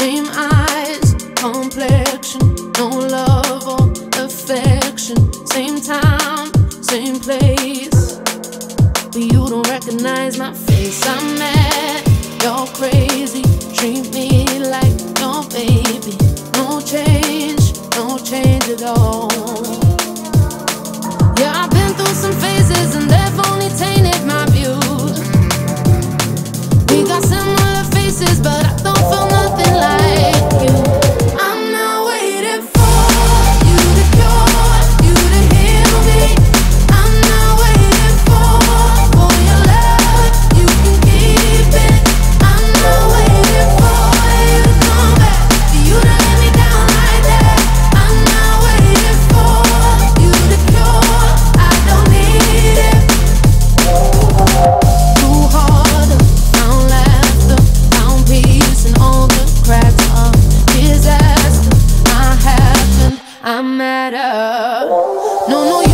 Same eyes, complexion, no love or affection. Same time, same place. But you don't recognize my face. I'm mad, you're crazy. Treat me like your baby. No change, no change at all. better. No, no.